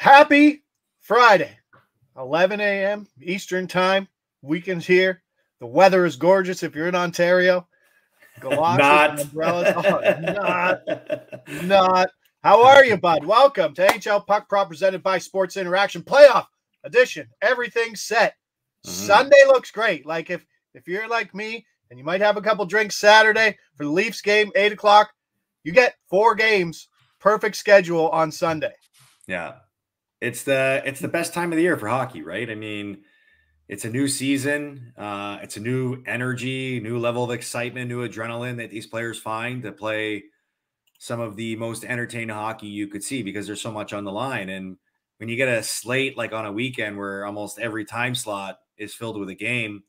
Happy Friday, 11 a.m. Eastern Time. Weekend's here. The weather is gorgeous if you're in Ontario. Galoshes not. umbrellas. Oh, not. Not. How are you, bud? Welcome to HL Puck Prop presented by Sports Interaction Playoff Edition. Everything's set. Mm-hmm. Sunday looks great. Like if if you're like me and you might have a couple drinks Saturday for the Leafs game, eight o'clock, you get four games, perfect schedule on Sunday. Yeah. It's the it's the best time of the year for hockey, right? I mean, it's a new season. Uh, it's a new energy, new level of excitement, new adrenaline that these players find to play some of the most entertaining hockey you could see because there's so much on the line. And when you get a slate like on a weekend where almost every time slot is filled with a game,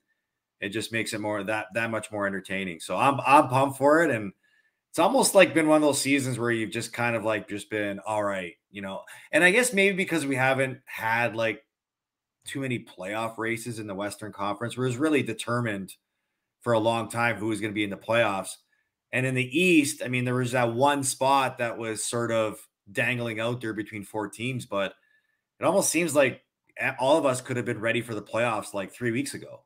it just makes it more that that much more entertaining. So I'm I'm pumped for it, and it's almost like been one of those seasons where you've just kind of like just been all right, you know. And I guess maybe because we haven't had like too many playoff races in the Western Conference, where it was really determined for a long time who was going to be in the playoffs. And in the East, I mean, there was that one spot that was sort of dangling out there between four teams, but it almost seems like all of us could have been ready for the playoffs like three weeks ago.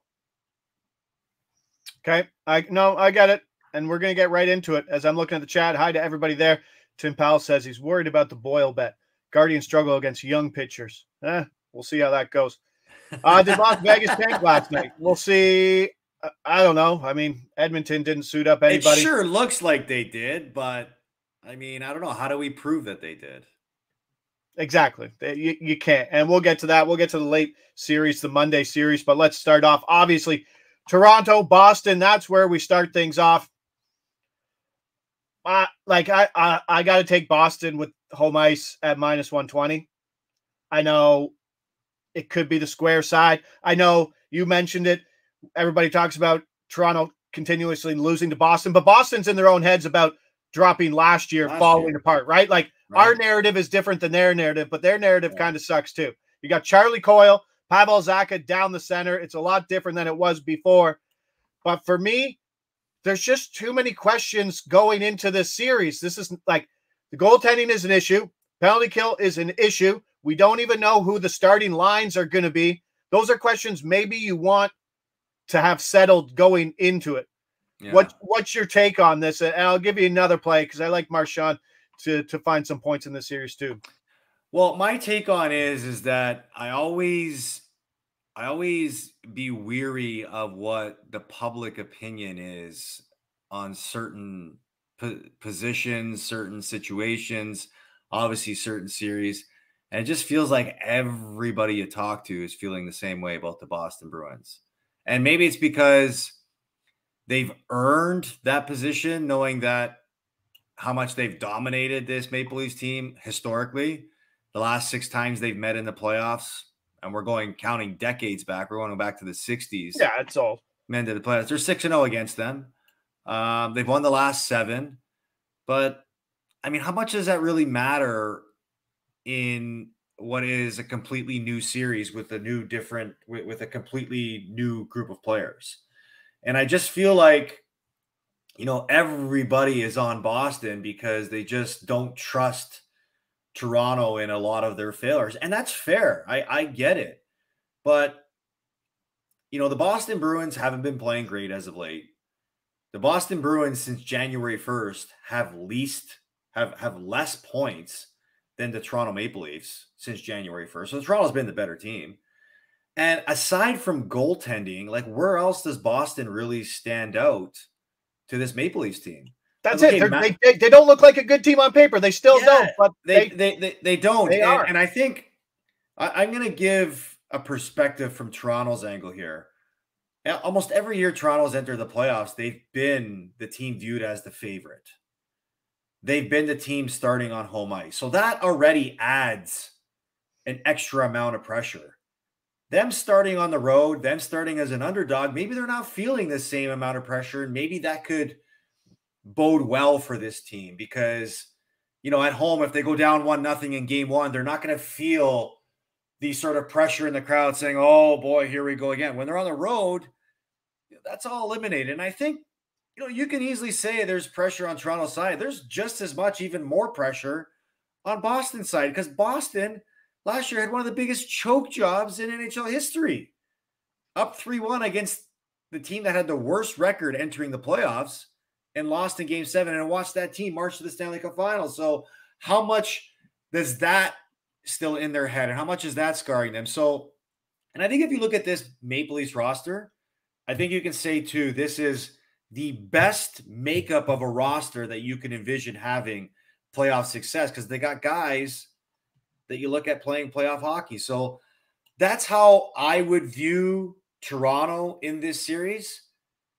Okay. I no, I get it and we're going to get right into it as I'm looking at the chat. Hi to everybody there. Tim Powell says he's worried about the Boyle bet. Guardians struggle against young pitchers. Eh, we'll see how that goes. Uh, did Las Vegas tank last night? We'll see. I don't know. I mean, Edmonton didn't suit up anybody. It sure looks like they did, but I mean, I don't know. How do we prove that they did? Exactly. You, you can't. And we'll get to that. We'll get to the late series, the Monday series. But let's start off. Obviously, Toronto, Boston, that's where we start things off. Uh, like I, I, I got to take Boston with home ice at minus 120. I know it could be the square side. I know you mentioned it. Everybody talks about Toronto continuously losing to Boston, but Boston's in their own heads about dropping last year, last falling year. apart, right? Like right. our narrative is different than their narrative, but their narrative yeah. kind of sucks too. You got Charlie Coyle, Pavel Zacha down the center. It's a lot different than it was before. But for me, there's just too many questions going into this series. This is like the goaltending is an issue, penalty kill is an issue. We don't even know who the starting lines are going to be. Those are questions maybe you want to have settled going into it. Yeah. What what's your take on this? And I'll give you another play because I like Marchand to to find some points in the series too. Well, my take on is is that I always I always be weary of what the public opinion is on certain po- positions, certain situations, obviously certain series. And it just feels like everybody you talk to is feeling the same way about the Boston Bruins. And maybe it's because they've earned that position, knowing that how much they've dominated this Maple Leafs team historically. The last six times they've met in the playoffs, and we're going counting decades back. We're going back to the 60s. Yeah, it's all men to the playoffs. They're 6 and 0 against them. Um, they've won the last seven. But I mean, how much does that really matter in what is a completely new series with a new different with, with a completely new group of players? And I just feel like you know everybody is on Boston because they just don't trust Toronto in a lot of their failures. And that's fair. I, I get it. But, you know, the Boston Bruins haven't been playing great as of late. The Boston Bruins since January 1st have least have have less points than the Toronto Maple Leafs since January 1st. So Toronto's been the better team. And aside from goaltending, like where else does Boston really stand out to this Maple Leafs team? That's it. they, they, they don't look like a good team on paper. They still yeah, don't, but they they, they, they don't. They and, are. and I think I, I'm going to give a perspective from Toronto's angle here. Almost every year Toronto's entered the playoffs, they've been the team viewed as the favorite. They've been the team starting on home ice. So that already adds an extra amount of pressure. Them starting on the road, them starting as an underdog, maybe they're not feeling the same amount of pressure. And maybe that could bode well for this team because you know at home if they go down one nothing in game one they're not going to feel the sort of pressure in the crowd saying oh boy here we go again. When they're on the road that's all eliminated. And i think you know you can easily say there's pressure on toronto side. There's just as much even more pressure on boston side because boston last year had one of the biggest choke jobs in NHL history. Up 3 1 against the team that had the worst record entering the playoffs and lost in game seven and watched that team march to the Stanley Cup finals. So, how much does that still in their head and how much is that scarring them? So, and I think if you look at this Maple Leafs roster, I think you can say too, this is the best makeup of a roster that you can envision having playoff success because they got guys that you look at playing playoff hockey. So that's how I would view Toronto in this series.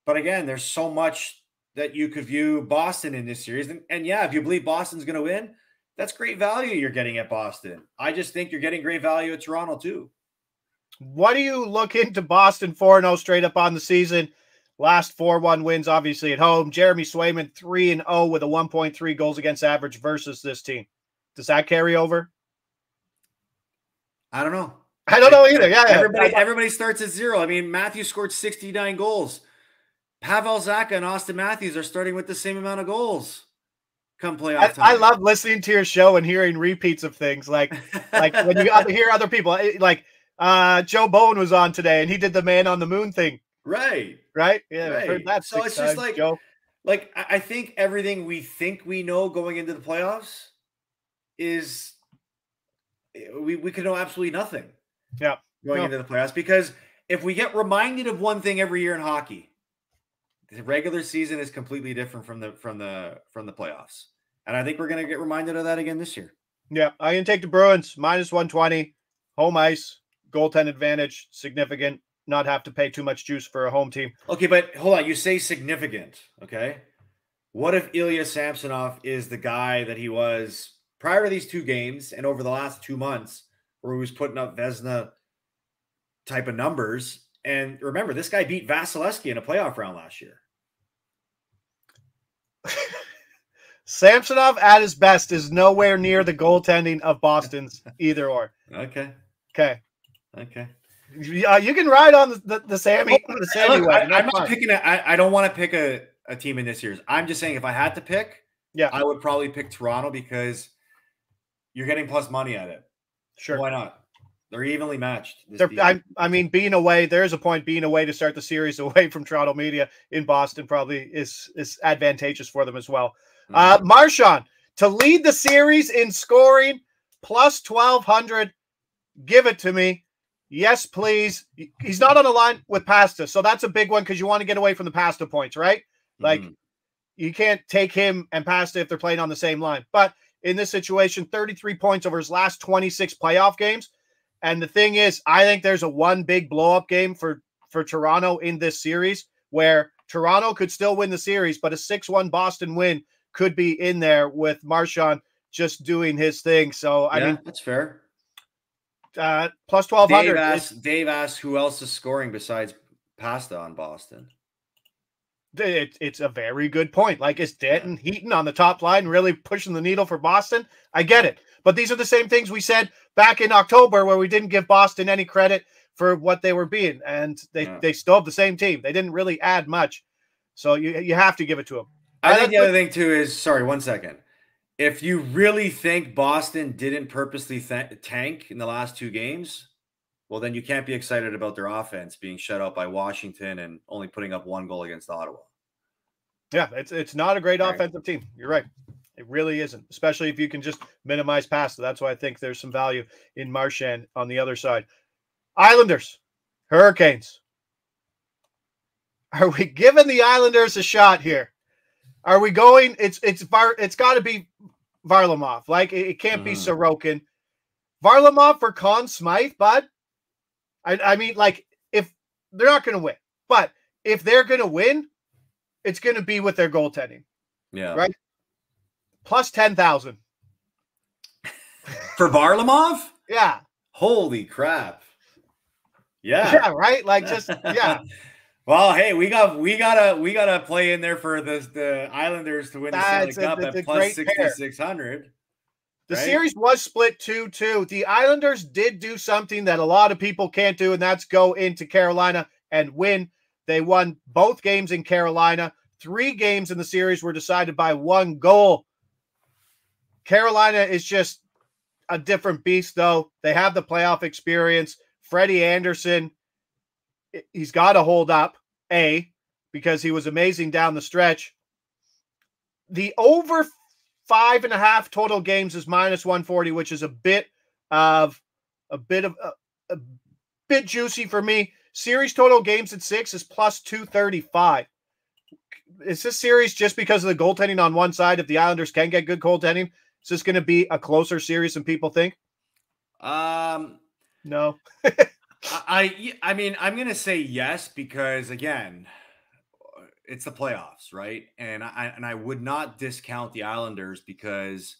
But again, there's so much that you could view Boston in this series. And, and yeah, if you believe Boston's going to win, that's great value you're getting at Boston. I just think you're getting great value at Toronto too. What do you look into Boston 4 0 straight up on the season? Last 4 1 wins, obviously at home. Jeremy Swayman 3 and 0 with a 1.3 goals against average versus this team. Does that carry over? I don't know. I don't know either. Yeah, everybody everybody starts at zero. I mean, Matthew scored 69 goals. Pavel Zacha and Austin Matthews are starting with the same amount of goals. Come playoff time. I, I love listening to your show and hearing repeats of things like like when you hear other people eh, like uh Joe Bowen was on today and he did the man on the moon thing. Right. Right. Yeah. Right. That so it's just like Joe. like I think everything we think we know going into the playoffs is eh, we, we could know absolutely nothing. Yeah. Going no. into the playoffs because if we get reminded of one thing every year in hockey, the regular season is completely different from the from the from the playoffs. And I think we're going to get reminded of that again this year. Yeah, I can take the Bruins minus 120, home ice, goaltend advantage, significant. Not have to pay too much juice for a home team. Okay, but hold on. You say significant. Okay. What if Ilya Samsonov is the guy that he was prior to these two games and over the last two months, where he was putting up Vezina type of numbers? And remember, this guy beat Vasilevskiy in a playoff round last year. Samsonov at his best is nowhere near the goaltending of Boston's either or. Okay. Okay. Okay. Uh, you can ride on the, the, the Sammy. The Sammy Look, I, am not picking. A, I, I don't want to pick a, a team in this year's. I'm just saying if I had to pick, yeah, I would probably pick Toronto because you're getting plus money at it. Sure. Why not? They're evenly matched. I, I, mean, being away, there's a point being away to start the series away from Toronto media in Boston probably is is advantageous for them as well. Mm-hmm. Uh, Marchand to lead the series in scoring plus twelve hundred. Give it to me. Yes, please. He's not on the line with Pasta, so that's a big one because you want to get away from the Pasta points, right? Like mm-hmm. you can't take him and Pasta if they're playing on the same line. But in this situation, 33 points over his last 26 playoff games. And the thing is, I think there's a one big blow up game for for Toronto in this series where Toronto could still win the series, but a 6-1 Boston win could be in there with Marchand just doing his thing. So I yeah, mean that's fair. Uh, plus twelve hundred. Dave asked, Dave asked who else is scoring besides Pasta on Boston. It, it's a very good point. Like, is Danton Heinen on the top line really pushing the needle for Boston? I get it. But these are the same things we said back in October where we didn't give Boston any credit for what they were being. And they, yeah. they still have the same team. They didn't really add much. So you, you have to give it to them. I think the other thing, too, is sorry, one second. If you really think Boston didn't purposely th- tank in the last two games, well, then you can't be excited about their offense being shut out by Washington and only putting up one goal against Ottawa. Yeah, it's it's not a great right. offensive team. You're right. It really isn't, especially if you can just minimize passes. That's why I think there's some value in Marchand on the other side. Islanders, Hurricanes. Are we giving the Islanders a shot here? Are we going? It's it's var. it's got to be Varlamov. Like it, it can't mm. be Sorokin. Varlamov for Conn Smythe, bud. I, I mean, like, if they're not going to win, but if they're going to win, it's going to be with their goaltending. Yeah. Right. Plus 10,000. For Varlamov? yeah. Holy crap. Yeah. Yeah. Right. Like, just, yeah. well, hey, we got we gotta we gotta play in there for the the Islanders to win the Stanley Cup at plus sixty six hundred. The right? series was split 2 2. The Islanders did do something that a lot of people can't do, and that's go into Carolina and win. They won both games in Carolina. Three games in the series were decided by one goal. Carolina is just a different beast, though. They have the playoff experience. Freddie Andersen, he's got to hold up, A, because he was amazing down the stretch. The over five and a half total games is minus 140, which is a bit of a bit of a, a bit juicy for me. Series total games at six is plus 235. Is this series just because of the goaltending on one side? If the Islanders can get good goaltending, is this going to be a closer series than people think? Um, no. I I mean I'm going to say yes because again, it's the playoffs, right? And I and I would not discount the Islanders because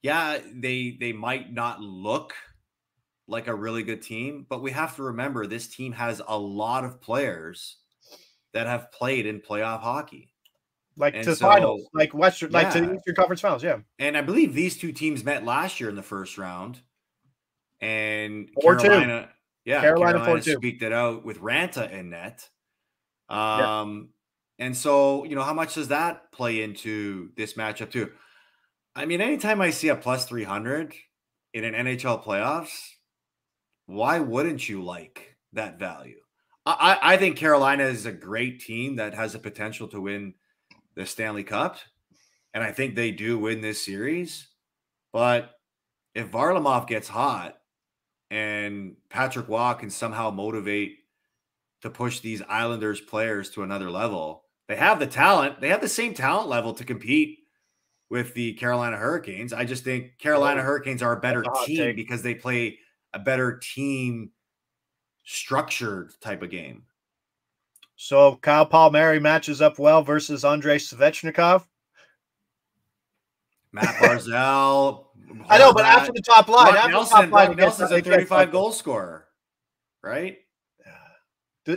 yeah, they they might not look like a really good team, but we have to remember this team has a lot of players that have played in playoff hockey. Like and to so, finals, like Western, yeah. like to the Eastern Conference Finals, yeah. And I believe these two teams met last year in the first round. And four Carolina, two. yeah, Carolina, Carolina squeaked it out with Raanta in net. Um, yeah. and so you know, how much does that play into this matchup too? I mean, anytime I see a plus 300 in an NHL playoffs, why wouldn't you like that value? I, I think Carolina is a great team that has the potential to win the Stanley Cup. And I think they do win this series. But if Varlamov gets hot and Patrick Roy can somehow motivate to push these Islanders players to another level, they have the talent. They have the same talent level to compete with the Carolina Hurricanes. I just think Carolina oh, Hurricanes are a better a team take. because they play a better team structured type of game. So Kyle Palmieri matches up well versus Andrei Svechnikov. Matt Barzal. I know, but after the top line, Brock Nelson, top line Nelson's a 35 goal scorer, right? Uh,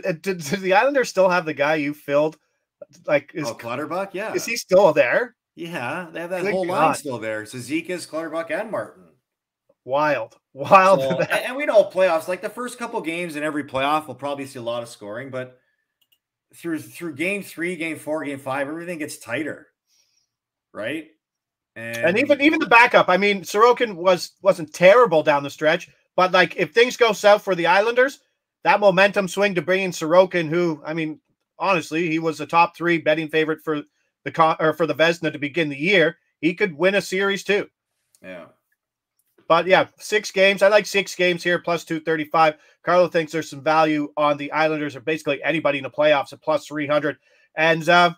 do, do, the Islanders still have the guy you filled? Like, is oh, Clutterbuck? Yeah. Is he still there? Yeah, they have that Good whole God. line still there. Cizikas, Clutterbuck, and Martin. Wild, wild. So, and we know playoffs, like the first couple games in every playoff, we'll probably see a lot of scoring, but through through game three, game four, game five, everything gets tighter, right? And, and even even the backup. I mean, Sorokin was wasn't terrible down the stretch, but like if things go south for the Islanders, that momentum swing to bring in Sorokin, who I mean, honestly, he was a top three betting favorite for the con or for the Vezina to begin the year. He could win a series too. Yeah. But yeah, six games. I like six games here, plus 235. Carlo thinks there's some value on the Islanders or basically anybody in the playoffs at plus 300. And uh,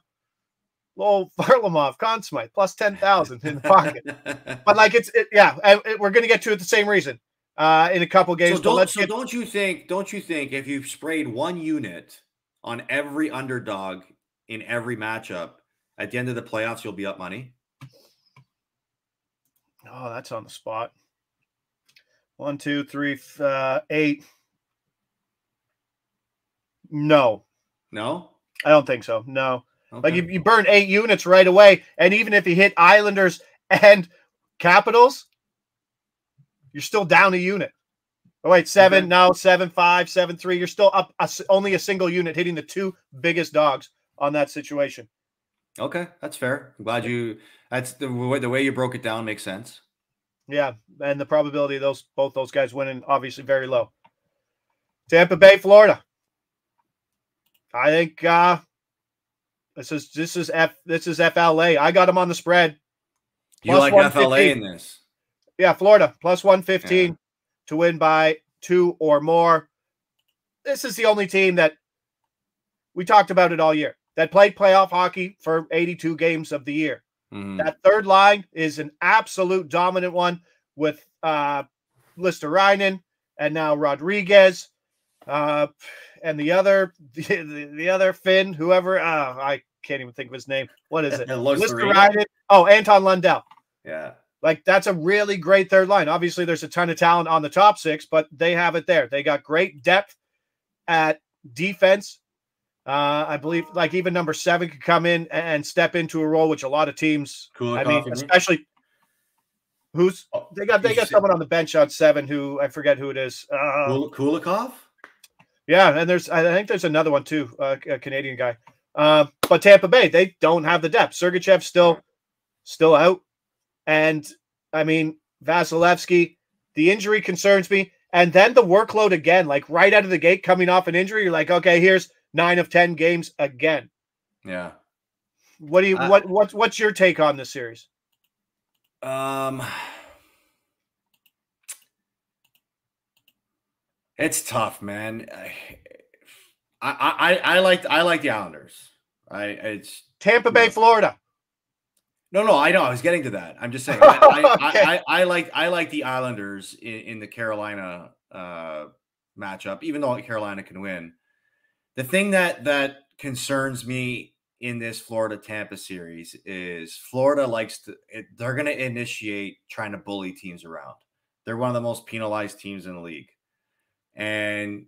little Varlamov, Conn Smythe, plus 10,000 in the pocket. but like it's, it, yeah, it, we're going to get to it the same reason uh, in a couple games. So, don't, so get... don't you think, don't you think if you've sprayed one unit on every underdog in every matchup, at the end of the playoffs, you'll be up money? Oh, that's on the spot. One, two, three, uh, eight. No. No? I don't think so. No. Okay. Like you, you burn eight units right away. And even if you hit Islanders and Capitals, you're still down a unit. Oh, wait, seven, okay. no, seven, five, seven, three. You're still up a, only a single unit hitting the two biggest dogs on that situation. Okay, that's fair. I'm glad you. That's the way the way you broke it down makes sense. Yeah, and the probability of those both those guys winning obviously very low. Tampa Bay, Florida. I think uh this is this is F this is FLA. I got them on the spread. You like FLA in this? Yeah, Florida plus 115 yeah. to win by two or more. This is the only team that we talked about it all year that played playoff hockey for 82 games of the year. Mm-hmm. That third line is an absolute dominant one with uh, Ristolainen and now Rodrigues Uh, and the other, the, the other Finn, whoever, uh, I can't even think of his name. What is it? Ristolainen. Oh, Anton Lundell. Yeah. Like that's a really great third line. Obviously, there's a ton of talent on the top six, but they have it there. They got great depth at defense uh, I believe like even number seven could come in and step into a role which a lot of teams. Cool. I mean, especially who's oh, they got they got someone on the bench on seven who I forget who it is. Uh, Kulikov. Yeah, and there's I think there's another one too, uh, a Canadian guy. Uh, but Tampa Bay they don't have the depth. Sergachev still still out, and I mean Vasilevskiy. The injury concerns me. And then the workload again, like right out of the gate, coming off an injury, you're like, okay, here's nine of ten games again. Yeah. What do you uh, what what what's your take on this series? Um It's tough, man. I I I like I like the Islanders. I it's Tampa Bay, Florida. No, no, I know. I was getting to that. I'm just saying. I, I, okay. I, I, like I like the Islanders in, in the Carolina uh, matchup, even though Carolina can win. The thing that that concerns me in this Florida Tampa series is Florida likes to. They're going to initiate trying to bully teams around. They're one of the most penalized teams in the league, and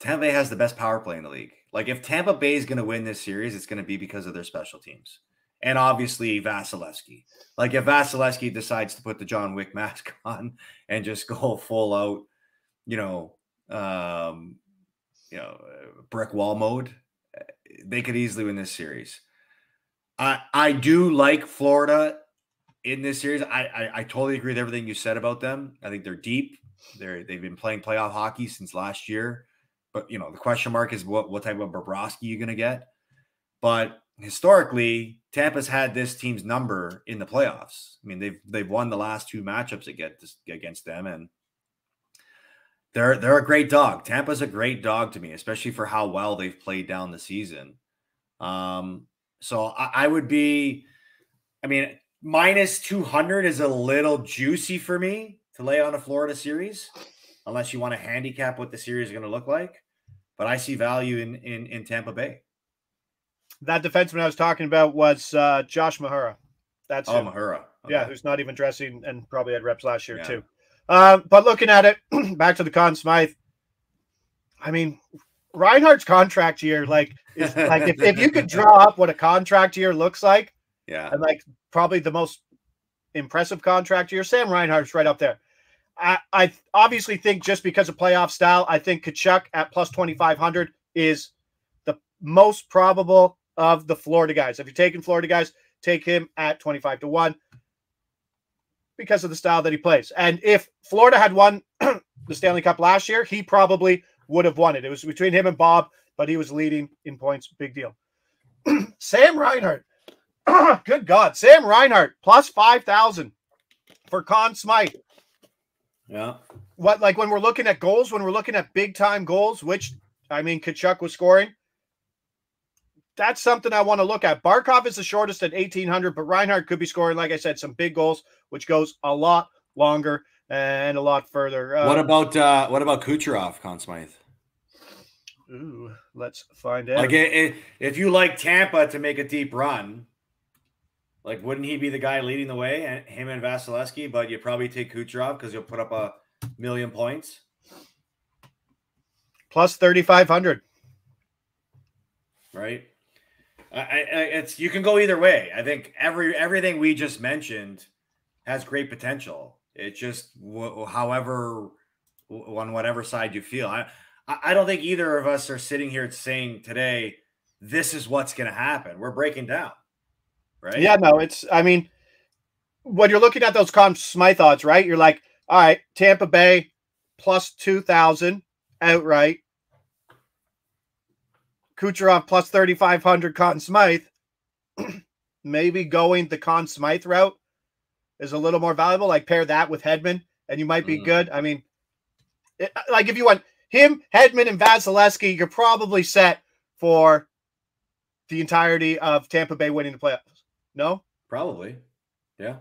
Tampa Bay has the best power play in the league. Like if Tampa Bay is going to win this series, it's going to be because of their special teams and obviously Vasilevskiy. Like if Vasilevskiy decides to put the John Wick mask on and just go full out, you know, um, you know, uh, brick wall mode, uh, they could easily win this series. I I do like Florida in this series. I, I I totally agree with everything you said about them. I think they're deep. They're they've been playing playoff hockey since last year. But you know, the question mark is what what type of Bobrovsky you're gonna get. But historically, Tampa's had this team's number in the playoffs. I mean, they've they've won the last two matchups against against them, and they're they're a great dog. Tampa's a great dog to me, especially for how well they've played down the season. Um, so I, I would be, I mean, minus two hundred is a little juicy for me to lay on a Florida series, unless you want to handicap what the series is going to look like. But I see value in in in Tampa Bay that defenseman I was talking about was uh, Josh Mahura. That's oh him. Mahura. Okay. Yeah, who's not even dressing and probably had reps last year yeah. too. Uh, but looking at it, back to the Conn Smythe. I mean, Reinhart's contract year, like, is, like if, if you could draw up what a contract year looks like, yeah, and like probably the most impressive contract year, Sam Reinhart's right up there. I, I obviously think just because of playoff style, I think Tkachuk at plus 2,500 is the most probable of the Florida guys. If you're taking Florida guys, take him at 25 to 1 because of the style that he plays. And if Florida had won the Stanley Cup last year, he probably would have won it. It was between him and Bob, but he was leading in points. Big deal. Sam Reinhart. Good God. Sam Reinhart plus 5,000 for Conn Smythe. Yeah. What, like when we're looking at goals, when we're looking at big time goals, which I mean, Tkachuk was scoring, that's something I want to look at. Barkov is the shortest at 1800, but Reinhart could be scoring, like I said, some big goals, which goes a lot longer and a lot further. Uh, what about uh, what about Kucherov, Conn Smythe? Ooh, let's find out. Like, if you like Tampa to make a deep run, like, wouldn't he be the guy leading the way, and him and Vasilevskiy? But you probably take Kucherov because he'll put up a million points. Plus thirty five hundred. Right. I, I, it's you can go either way. I think every everything we just mentioned has great potential. It's just however on whatever side you feel. I I don't think either of us are sitting here saying today this is what's going to happen. We're breaking down, right? Yeah, no, it's. I mean, when you're looking at those Conn Smythe odds, right? You're like, all right, Tampa Bay plus two thousand outright. Kucherov plus 3,500 Conn Smythe, maybe going the Conn Smythe route is a little more valuable. Like pair that with Hedman and you might be mm. good. I mean, it, like if you want him, Hedman, and Vasilevskiy, you're probably set for the entirety of Tampa Bay winning the playoffs. No? Probably. Yeah.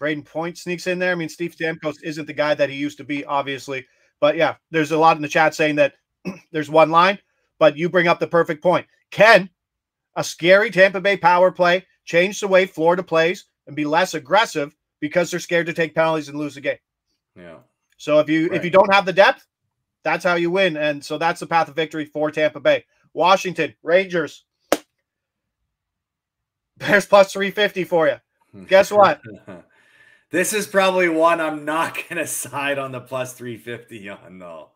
Brayden Point sneaks in there. I mean, Steve Stamkos isn't the guy that he used to be, obviously. But yeah, there's a lot in the chat saying that there's one line. But you bring up the perfect point. Can a scary Tampa Bay power play change the way Florida plays and be less aggressive because they're scared to take penalties and lose the game? Yeah. So if you right. if you don't have the depth, that's how you win. And so that's the path of victory for Tampa Bay. Washington, Rangers. There's plus 350 for you. Guess what? this is probably one I'm not going to side on the plus 350 on, though.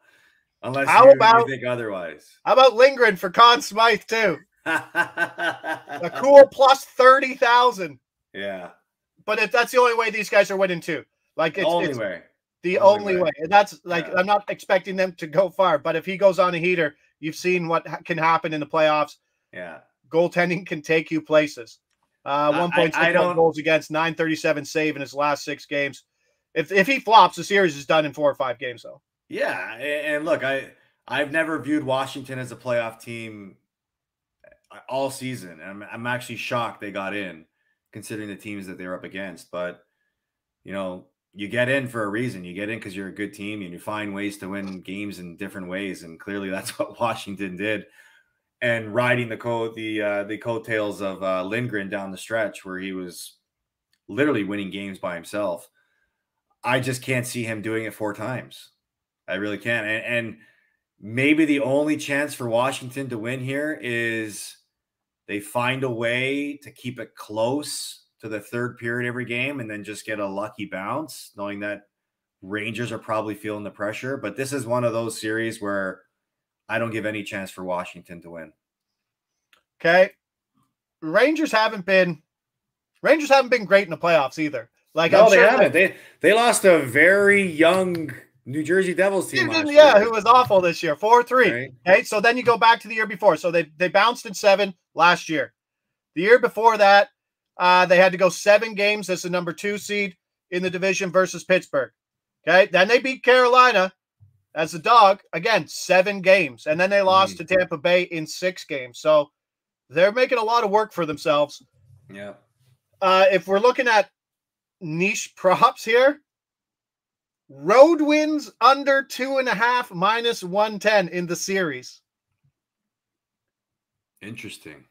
Unless how you, about, think otherwise. How about Lindgren for Conn Smythe too? a cool plus thirty thousand. Yeah. But if that's the only way these guys are winning too. Like it's, only it's way. the only, Only way. way. And that's like Yeah. I'm not expecting them to go far, but if he goes on a heater, you've seen what ha- can happen in the playoffs. Yeah. Goaltending can take you places. Uh, one point six goals against, nine thirty seven save in his last six games. If if he flops, the series is done in four or five games. Though. Yeah, and look, I I've never viewed Washington as a playoff team uh, all season. and I'm I'm actually shocked they got in, considering the teams that they were up against. But you know, you get in for a reason. You get in because you're a good team, and you find ways to win games in different ways. And clearly, that's what Washington did. And riding the co the uh, the coattails of uh, Lindgren down the stretch, where he was literally winning games by himself. I just can't see him doing it four times. I really can. And, and maybe the only chance for Washington to win here is they find a way to keep it close to the third period every game and then just get a lucky bounce, knowing that Rangers are probably feeling the pressure. But this is one of those series where I don't give any chance for Washington to win. Okay. Rangers haven't been Rangers haven't been great in the playoffs either. Like no, I'm they sure haven't. They they lost a very young New Jersey Devils team. yeah, who was awful this year. Four three. right? Okay, so then you go back to the year before. So they they bounced in seven last year. The year before that, uh, they had to go seven games as the number two seed in the division versus Pittsburgh. Okay, then they beat Carolina as a dog again, seven games, and then they lost to Tampa Bay in six games. So they're making a lot of work for themselves. Yeah. Uh, if we're looking at niche props here, road wins under two and a half minus 110 in the series. Interesting.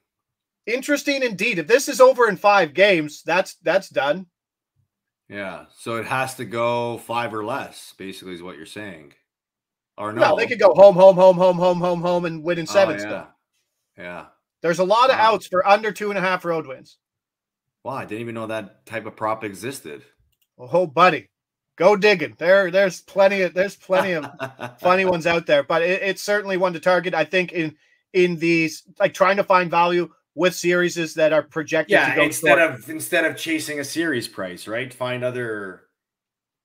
Interesting indeed. If this is over in five games, that's that's done. Yeah. So it has to go five or less, basically, is what you're saying. Or no. They could go home, home, home, home, home, home, home, and win in Oh, seven yeah. still. Yeah. There's a lot of Wow. outs for under two and a half road wins. Wow. I didn't even know that type of prop existed. Oh, buddy, go digging. There, there's plenty of there's plenty of funny ones out there, but it, it's certainly one to target. I think in in these like trying to find value with series that are projected to yeah. go Instead short. of instead of chasing a series price, right? Find other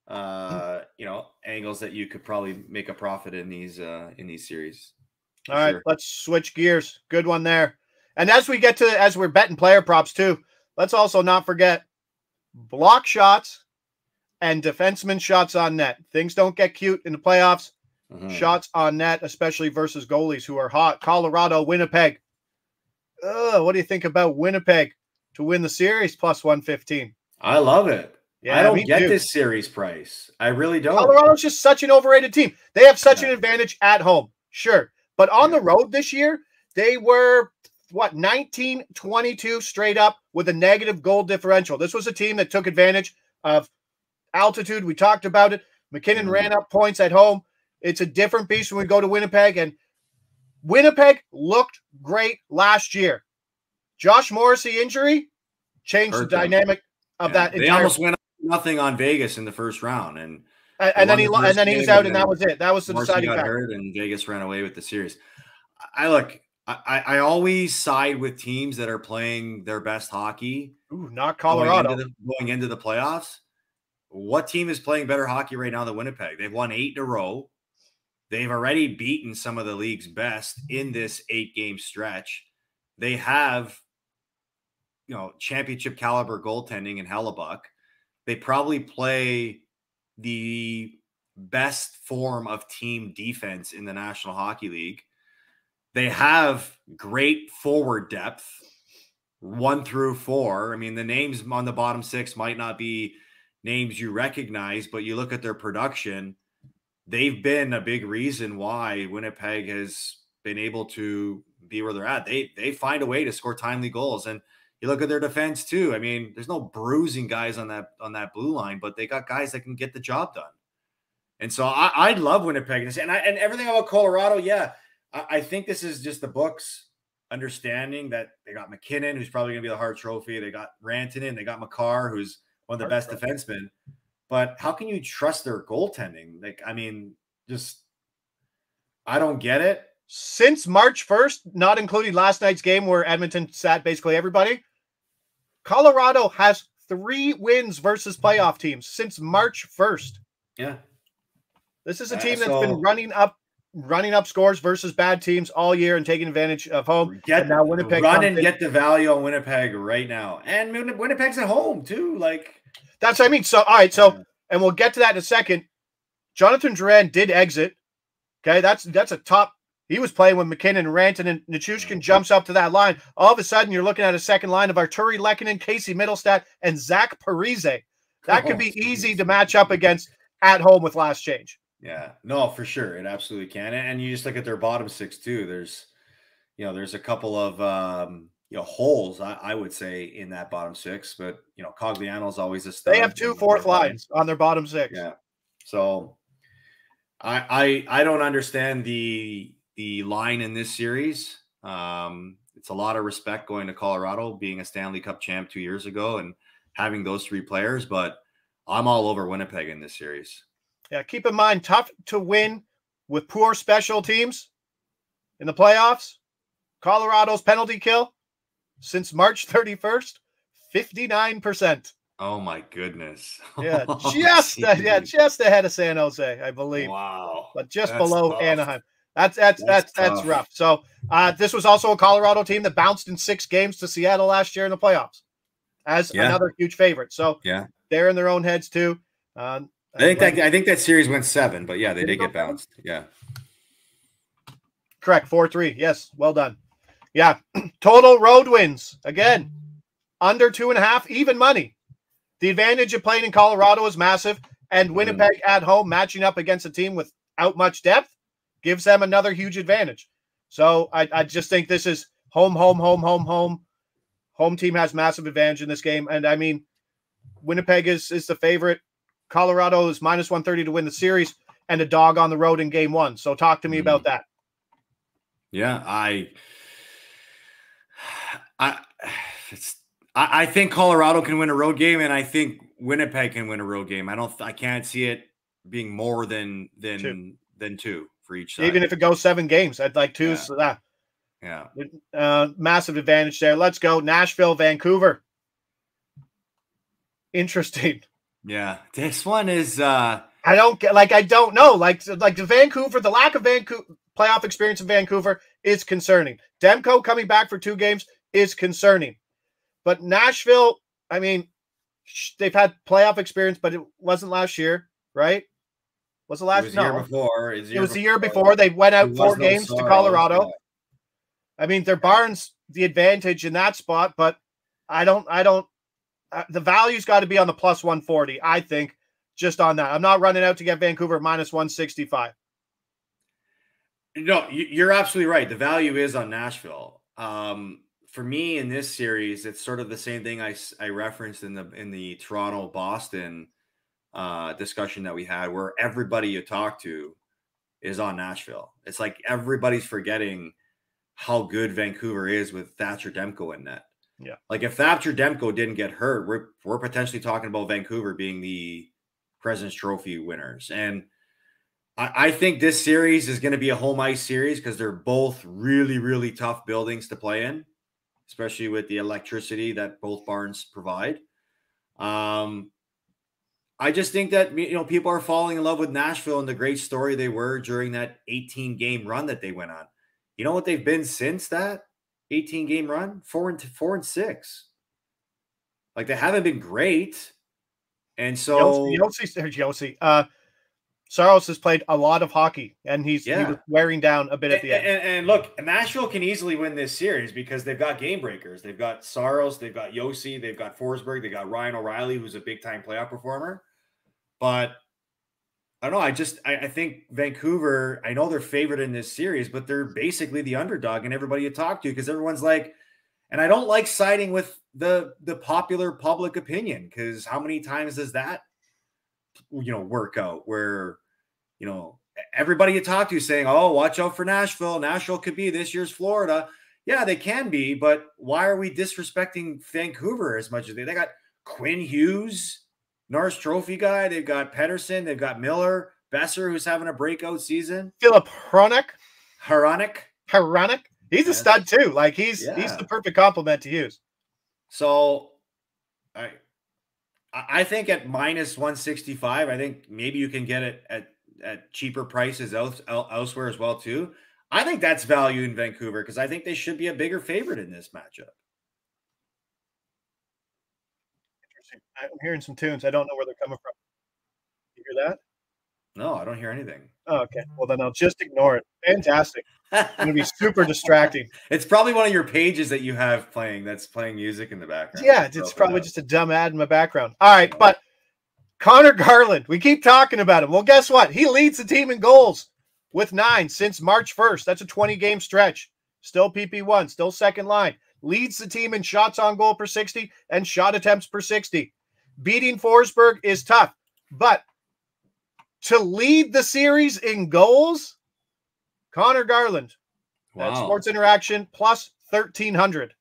uh you know angles that you could probably make a profit in these uh in these series. All right, Sure. let's switch gears. Good one there. And as we get to as we're betting player props too, let's also not forget block shots and defenseman shots on net. Things don't get cute in the playoffs. Mhm. Shots on net, especially versus goalies who are hot. Colorado, Winnipeg. Ugh, what do you think about Winnipeg to win the series plus 115? I love it. Yeah, I don't get too. this series price. I really don't. Colorado's just such an overrated team. They have such an advantage at home, sure. But on Yeah. the road this year, they were what 19 22 straight up with a negative goal differential. This was a team that took advantage of altitude. We talked about it. MacKinnon Mhm. ran up points at home. It's a different beast when we go to Winnipeg. And Winnipeg looked great last year. Josh Morrissey injury changed Hurt the them. dynamic of Yeah. that They entire almost went up nothing on Vegas in the first round, and and, and then he the and then he was out, and that was it. That was the Morrissey deciding factor. and Vegas ran away with the series. I look. I, I always side with teams that are playing their best hockey Ooh, not going Colorado. into, the, going into the playoffs. What team is playing better hockey right now than Winnipeg? They've won eight in a row. They've already beaten some of the league's best in this eight game stretch. They have, you know, championship caliber goaltending in Hellebuyck. They probably play the best form of team defense in the National Hockey League. They have great forward depth, one through four. I mean, the names on the bottom six might not be names you recognize, but you look at their production, they've been a big reason why Winnipeg has been able to be where they're at. They they find a way to score timely goals. And you look at their defense too. I mean, there's no bruising guys on that on that blue line, but they got guys that can get the job done. And so I, I love Winnipeg, and I, and everything about Colorado. Yeah, I, I think this is just the books understanding that they got MacKinnon, who's probably going to be the Hart Trophy. They got Rantanen. They got Makar, who's one of the best defensemen. But how can you trust their goaltending? Like, I mean, just I don't get it. Since March 1st, not including last night's game where Edmonton sat basically everybody, Colorado has three wins versus playoff teams since March 1st. Yeah. This is a Uh, team that's been running up running up scores versus bad teams all year and taking advantage of home. Get And now Winnipeg run and in- get the value on Winnipeg right now, and Winnipeg's at home too. Like, That's what I mean. So all right, so and we'll get to that in a second. Jonathan Drouin did exit. Okay, that's that's a top. He was playing with MacKinnon and Ranton and Nichushkin jumps up to that line. All of a sudden, you're looking at a second line of Artturi Lehkonen, Casey Mittelstadt, and Zach Parise. That could Oh, be easy to match up against at home with last change. yeah, no, for sure, it absolutely can. And, and you just look at their bottom six too. There's, you know, there's a couple of um, you know holes I, I would say in that bottom six, but you know, Cogliano's always a stud. They have two fourth lines on their bottom six. Yeah. So I I I don't understand the the line in this series. Um it's a lot of respect going to Colorado being a Stanley Cup champ 2 years ago and having those three players, but I'm all over Winnipeg in this series. Yeah, keep in mind, tough to win with poor special teams in the playoffs. Colorado's penalty kill since March 31st, 59%. Oh my goodness. Yeah, Oh, just yeah, just ahead of San Jose, I believe, Wow. but just That's below tough. Anaheim. That's that's that's That's that's, rough. So uh, this was also a Colorado team that bounced in six games to Seattle last year in the playoffs as Yeah. another huge favorite. So Yeah. they're in their own heads too. Um, I think that I think that series went 7, but yeah, they Did did it go get bounced. Yeah. Correct. 4 3. Yes. Well done. Yeah. Total road wins. Again, under two and a half, even money. The advantage of playing in Colorado is massive. And Winnipeg at home, matching up against a team without much depth, gives them another huge advantage. So I, I just think this is home, home, home, home, home. Home team has massive advantage in this game. And I mean, Winnipeg is, is the favorite. Colorado is minus 130 to win the series and a dog on the road in game one. So talk to me Mhm. about that. Yeah, I, I, it's, I, I think Colorado can win a road game, and I think Winnipeg can win a road game. I don't, I can't see it being more than than Two. than two for each side. Even if it goes seven games, I'd like two. Yeah. So that yeah, uh, massive advantage there. Let's go Nashville, Vancouver. Interesting. yeah, this one is, uh I don't get like I don't know like like the Vancouver the lack of Vancouver playoff experience in Vancouver is concerning. Demko coming back for two games is concerning, but Nashville, I mean, they've had playoff experience, but it wasn't last year, right? Was it it last? was the year before. it was the year before. They went out four no games to Colorado. yeah. I mean, their Barnes the advantage in that spot, but I don't, I don't. Uh, the value's got to be on the plus one forty. I think just on that. I'm not running out to get Vancouver minus one sixty five. No, you- you're absolutely right. The value is on Nashville. Um, for me in this series, it's sort of the same thing I, I referenced in the in the Toronto Boston uh, discussion that we had, where everybody you talk to is on Nashville. It's like everybody's forgetting how good Vancouver is with Thatcher Demko in net. Yeah. like if Thatcher Demko didn't get hurt, we're we're potentially talking about Vancouver being the President's Trophy winners and. I, I think this series is going to be a home ice series because they're both really, really tough buildings to play in, especially with the electricity that both barns provide. Um, I just think that you know people are falling in love with Nashville and the great story they were during that 18 game run that they went on. You know what they've been since that 18 game run? Four and four and six. Like they haven't been great, and so Juuse, Juuse, Juuse, uh, Saros has played a lot of hockey, and he's he was wearing down a bit at the and, end. and- and look, Nashville can easily win this series because they've got game breakers. They've got Saros, they've got Juuse, they've got Forsberg, they got Ryan O'Reilly, who's a big time playoff performer. But I don't know. I just I, I think Vancouver. I know they're favored in this series, but they're basically the underdog and everybody you talk to because everyone's like, and I don't like siding with the the popular public opinion because how many times does that you know work out where you know everybody you talk to is saying, "Oh, watch out for Nashville. Nashville could be this year's Florida." Yeah, they can be, but why are we disrespecting Vancouver as much as they? They got Quinn Hughes, Norris Trophy guy. They've got Pettersson. They've got Miller, Boeser, who's having a breakout season. Filip Hronek, Hronek. Hronek, he's a Yes. stud too. Like he's he's the perfect compliment to use. So, I I think at minus 165, I think maybe you can get it at, at cheaper prices else, elsewhere as well too. I think that's value in Vancouver because I think they should be a bigger favorite in this matchup. Interesting. I'm hearing some tunes. I don't know where they're coming from. You hear that? No, I don't hear anything. Oh, okay. Well, then I'll just ignore it. Fantastic. It's going to be super distracting. It's probably one of your pages that you have playing that's playing music in the background. Yeah, it's probably just a dumb ad in my background. All right, but Conor Garland, we keep talking about him. Well, guess what? He leads the team in goals with nine since March 1st. That's a 20 game stretch. Still PP1, still second line. Leads the team in shots on goal per 60 and shot attempts per 60. Beating Forsberg is tough, but to lead the series in goals, Conor Garland. Wow. Sports Interaction plus 1300.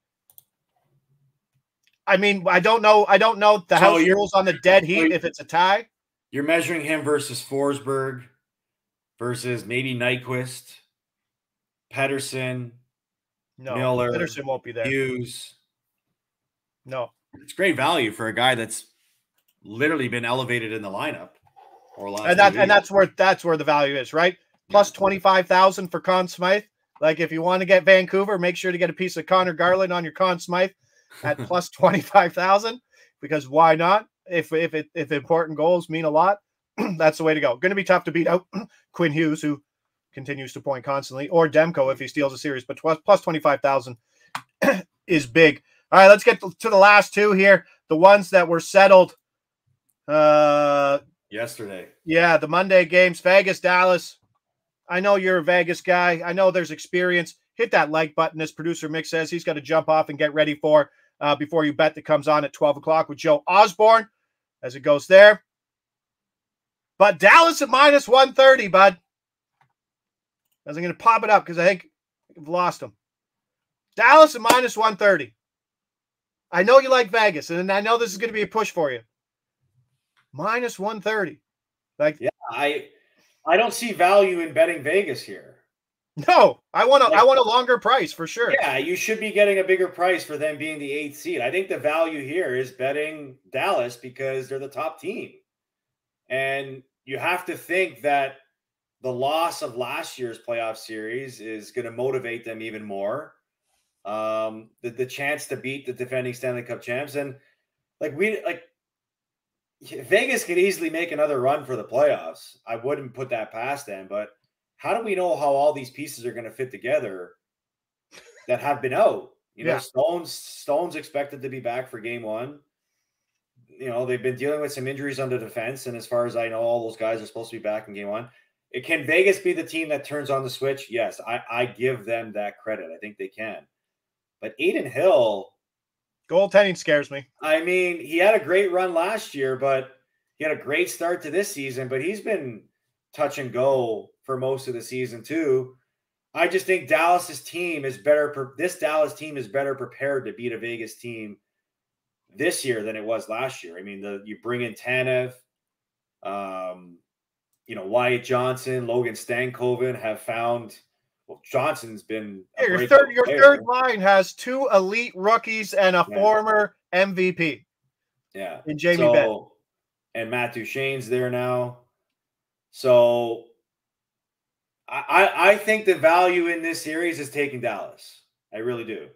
I mean, I don't know. I don't know the so house rules on the dead heat if it's a tie. You're measuring him versus Forsberg versus maybe Nyquist, Pettersson, no, Miller, Pettersson won't be there. Hughes. No, it's great value for a guy that's literally been elevated in the lineup and that and that's where that's where the value is, right? Plus twenty five thousand for Conn Smythe. Like if you want to get Vancouver, make sure to get a piece of Conor Garland on your Conn Smythe at plus twenty five thousand because why not? If if it, if important goals mean a lot, that's the way to go. Going to be tough to beat out Quinn Hughes, who continues to point constantly, or Demko if he steals a series. But plus twenty five thousand is big. All right, let's get to the last two here. The ones that were settled. Uh, yesterday. Yeah, the Monday games, Vegas, Dallas. I know you're a Vegas guy. I know there's experience. Hit that like button, as producer Mick says. He's got to jump off and get ready for uh, before you bet that comes on at 12 o'clock with Joe Osborne as it goes there. But Dallas at minus 130, bud. As I'm going to pop it up because I think I've lost them. Dallas at minus 130. I know you like Vegas, and I know this is going to be a push for you minus 130. Like, yeah, I I don't see value in betting Vegas here. No, I want a like, I want a longer price for sure. Yeah, you should be getting a bigger price for them being the eighth seed. I think the value here is betting Dallas because they're the top team. And you have to think that the loss of last year's playoff series is going to motivate them even more. Um, the, the chance to beat the defending Stanley Cup champs. And like we like Vegas could easily make another run for the playoffs. I wouldn't put that past them, but how do we know how all these pieces are going to fit together that have been out? You know, yeah. Stones Stones expected to be back for game one. You know, they've been dealing with some injuries on the defense, and as far as I know, all those guys are supposed to be back in game one. It, can Vegas be the team that turns on the switch? Yes, I, I give them that credit. I think they can. But Adin Hill, Goaltending scares me. I mean, he had a great run last year, but he had a great start to this season, but he's been touch and go for most of the season too. I just think Dallas's team is better. This Dallas team is better prepared to beat a Vegas team this year than it was last year. I mean, the you bring in Tanev, um, you know Wyatt Johnston, Logan Stankoven have found well, Johnston's been your third your third line has two elite rookies and a yeah. former MVP. Yeah. and Jamie so, Benn. And Matt Duchene's there now. So I, I think the value in this series is taking Dallas. I really do.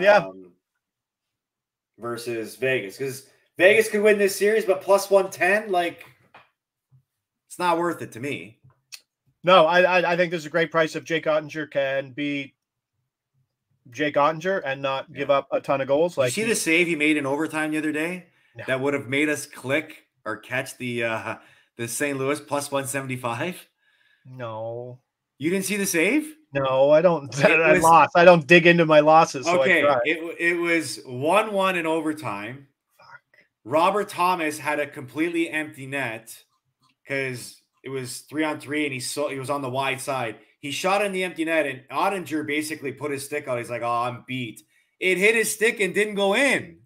Yeah. Um, versus Vegas. Because Vegas could win this series, but plus 110, like it's not worth it to me. No, I, I, I think there's a great price if Jake Oettinger can be Jake Oettinger and not give up a ton of goals. Like, you see the save he made in overtime the other day no. that would have made us click or catch the uh the St. Louis plus 175? No. You didn't see the save? No, I don't. I lost. I don't dig into my losses. So okay, it, it was 1 1 in overtime. Fuck. Robert Thomas had a completely empty net because it was three on three, and he saw he was on the wide side. He shot in the empty net, and Oettinger basically put his stick out. He's like, "Oh, I'm beat." It hit his stick and didn't go in.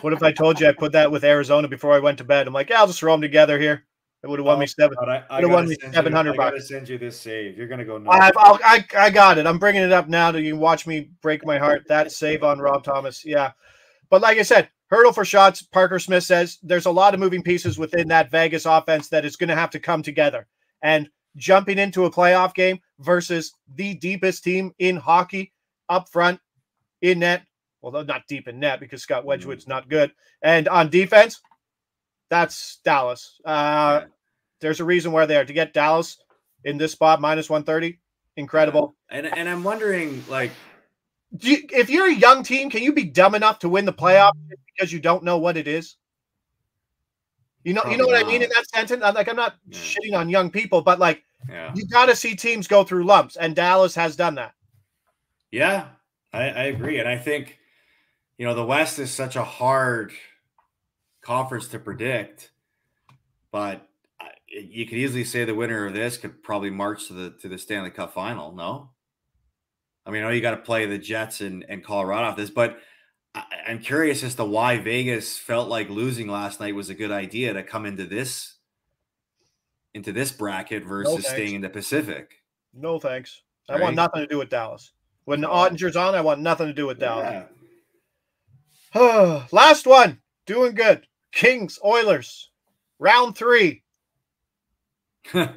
What if I told you I put that with Arizona before I went to bed? I'm like, yeah, I'll just throw them together here. It would have won oh, me seven. I, I have won me seven hundred bucks. I gotta send you this save. You're gonna go. Nuts. I, I I got it. I'm bringing it up now. To you watch me break my heart. That save on Rob Thomas. Yeah, but like I said, hurdle for shots. Parker Smith says there's a lot of moving pieces within that Vegas offense that is going to have to come together. And jumping into a playoff game versus the deepest team in hockey up front in net. Well, not deep in net because Scott Wedgewood's mm. not good. And on defense, that's Dallas. Uh, there's a reason why they are to get Dallas in this spot minus 130. Incredible. And and I'm wondering, like, you, if you're a young team, can you be dumb enough to win the playoff because you don't know what it is? You know, Probably you know what not. I mean in that sentence. I'm like, I'm not yeah. shitting on young people, but like, yeah. you got to see teams go through lumps, and Dallas has done that. Yeah, I, I agree, and I think, you know, the West is such a hard conference to predict, but uh, you could easily say the winner of this could probably march to the to the Stanley Cup final. No, I mean, I know you got to play the Jets and, and Colorado off this, but I, am curious as to why Vegas felt like losing last night was a good idea to come into this into this bracket versus no staying in the Pacific. No thanks. I right? want nothing to do with Dallas. When the Oettinger's on, I want nothing to do with Dallas. Yeah. Last one. Doing good. Kings, Oilers. Round three. the,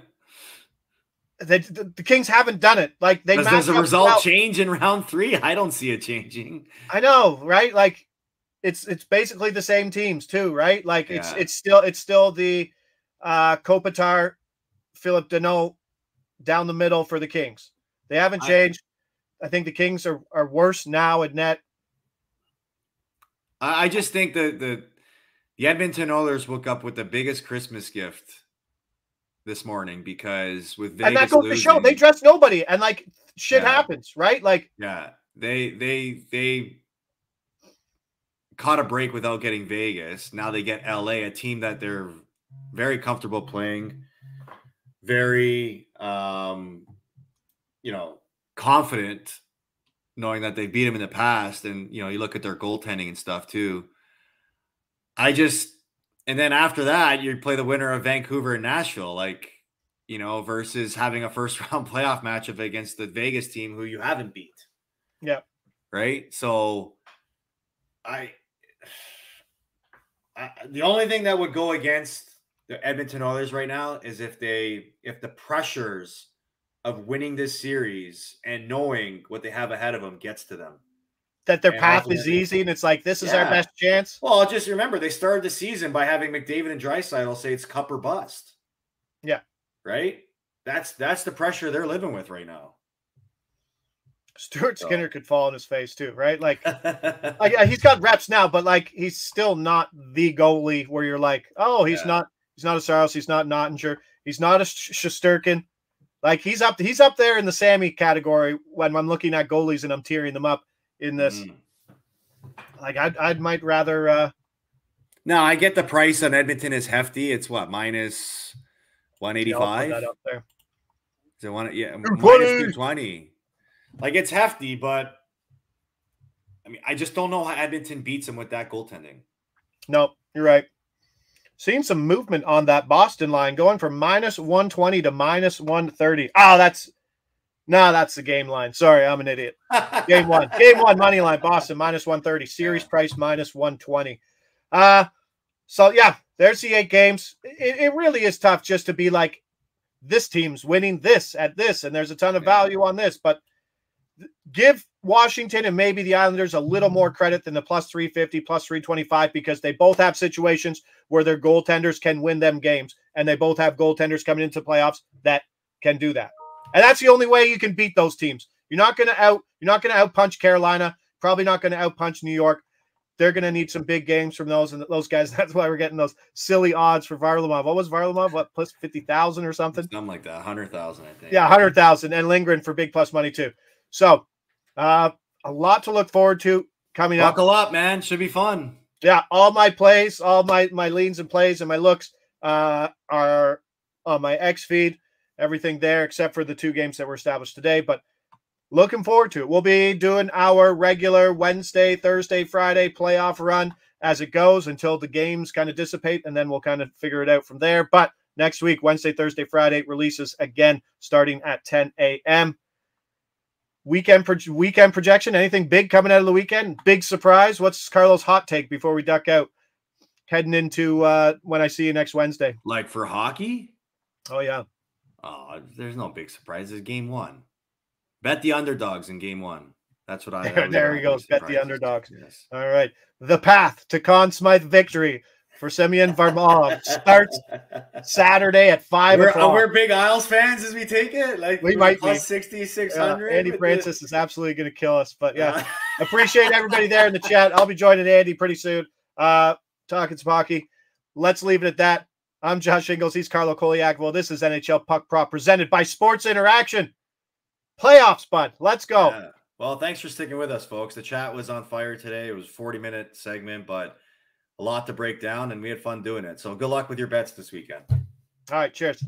the, the, Kings haven't done it. Like they does, the result change in round three? I don't see it changing. I know, right? Like it's it's basically the same teams too, right? Like yeah. it's it's still it's still the uh Kopitar, Phillip Danault down the middle for the Kings. They haven't changed. I, I think the Kings are are worse now at net. I, I just think that the the Edmonton Oilers woke up with the biggest Christmas gift this morning because with Vegas and that goes losing, to show they dress nobody and like shit yeah. happens, right? Like yeah, they they they caught a break without getting Vegas. Now they get LA, a team that they're very comfortable playing, very um, you know, confident knowing that they beat them in the past and you know, you look at their goaltending and stuff too. I just and then after that, you play the winner of Vancouver and Nashville, like you know, versus having a first round playoff matchup against the Vegas team who you haven't beat. Yeah. Right. So, I, I the only thing that would go against the Edmonton Oilers right now is if they if the pressures of winning this series and knowing what they have ahead of them gets to them that their and path is easy and it's like this is yeah. our best chance. Well, just remember they started the season by having McDavid and Draisaitl say it's cup or bust. Yeah. Right? That's that's the pressure they're living with right now. Stuart Skinner so. could fall on his face too, right? Like, like he's got reps now, but like he's still not the goalie where you're like, oh, he's yeah. not he's not a Saros, he's not Oettinger, he's not a Shesterkin. Like he's up he's up there in the Sammy category when I'm looking at goalies and I'm tearing them up in this. Mm. Like I I'd might rather uh No, I get the price on Edmonton is hefty. It's what minus 185. Yeah, up there. Is it one yeah, 220. minus Like it's hefty, but I mean, I just don't know how Edmonton beats him with that goaltending. No, you're right. Seeing some movement on that Boston line going from minus 120 to minus 130. Oh, that's no, that's the game line. Sorry, I'm an idiot. Game one. Game one, money line, Boston, minus 130. Series price, minus 120. Uh, so, yeah, there's the eight games. It, it really is tough just to be like, this team's winning this at this, and there's a ton of value on this. But give Washington and maybe the Islanders a little more credit than the plus 350, plus 325, because they both have situations where their goaltenders can win them games, and they both have goaltenders coming into playoffs that can do that. And that's the only way you can beat those teams. You're not going to out you're not going to outpunch Carolina, probably not going to outpunch New York. They're going to need some big games from those and those guys. That's why we're getting those silly odds for Varlamov. What was Varlamov? What plus 50,000 or something? Something like that. 100,000 I think. Yeah, 100,000 and Lindgren for big plus money too. So, uh a lot to look forward to coming Buckle up. Buckle up, man. Should be fun. Yeah, all my plays, all my my leans and plays and my looks uh are on my X feed everything there except for the two games that were established today. But looking forward to it. We'll be doing our regular Wednesday, Thursday, Friday playoff run as it goes until the games kind of dissipate, and then we'll kind of figure it out from there. But next week, Wednesday, Thursday, Friday releases again starting at 10 a.m. weekend pro- weekend projection. Anything big coming out of the weekend? Big surprise. What's Carlo's hot take before we duck out? Heading into uh, when I see you next Wednesday. Like for hockey? Oh yeah. Oh, there's no big surprises. Game one. Bet the underdogs in game one. That's what I. There, there he goes. Bet the underdogs. Yes. All right. The path to Conn Smythe victory for Semyon Varlamov starts Saturday at 5 We're, o'clock. uh, we're big Isles fans as we take it. Like We might plus be. 60, Yeah, Andy Francis the- is absolutely going to kill us. But yeah, Uh, appreciate everybody there in the chat. I'll be joining Andy pretty soon. Uh, talking some hockey. Let's leave it at that. I'm Josh Inglis. He's Carlo Koliak. Well, This is NHL Puck Prop presented by Sports Interaction. Playoffs, bud. Let's go. yeah. Well, thanks for sticking with us, folks. The chat was on fire today. It was a 40 minute segment, but a lot to break down, and we had fun doing it. So good luck with your bets this weekend. All right. Cheers.